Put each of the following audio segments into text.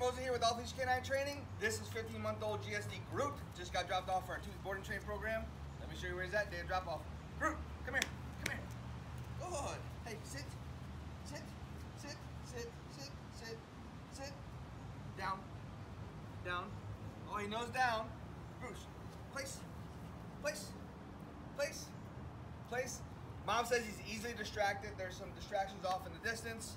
Mosley here with Off Leash Canine Training. This is 15 month old GSD Groot. Just got dropped off for our two boarding train program. Let me show you where he's at. Day of drop off. Groot, come here, come here. Good. Hey, sit, sit, sit, sit, sit, sit, sit. Down, down. Oh, he knows down. Bruce, place, place, place, place. Mom says he's easily distracted. There's some distractions off in the distance.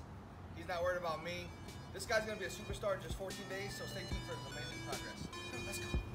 He's not worried about me. This guy's gonna be a superstar in just 14 days, so stay tuned for his amazing progress. Let's go.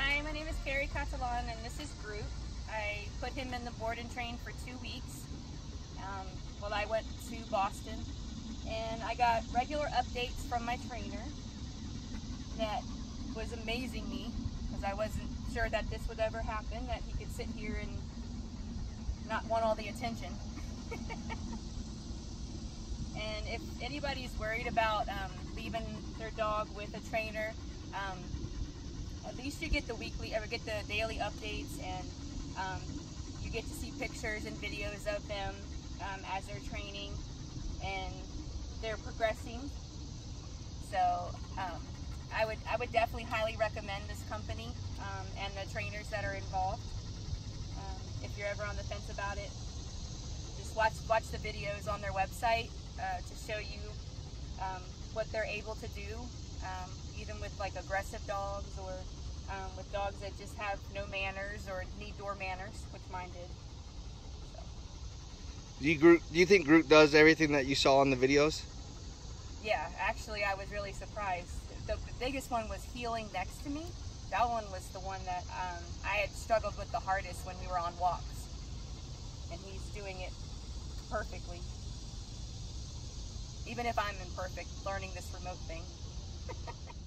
Hi, my name is Carrie Catalan and this is Groot. I put him in the board and train for two weeks um, while I went to Boston and I got regular updates from my trainer that was amazing me because I wasn't sure that this would ever happen, that he could sit here and not want all the attention. and if anybody's worried about um, leaving their dog with a trainer, um, at least you get the weekly or get the daily updates and um, you get to see pictures and videos of them um, as they're training and they're progressing. So um, I would I would definitely highly recommend this company um, and the trainers that are involved. Um, if you're ever on the fence about it, just watch watch the videos on their website uh, to show you um, what they're able to do, even with like aggressive dogs or um, with dogs that just have no manners or need door manners, which mine did. So, Do you Groot, do you think Groot does everything that you saw in the videos? yeah, actually, I was really surprised. The biggest one was heeling next to me. That one was the one that um, I had struggled with the hardest when we were on walks, and he's doing it perfectly. Even if I'm imperfect, learning this remote thing.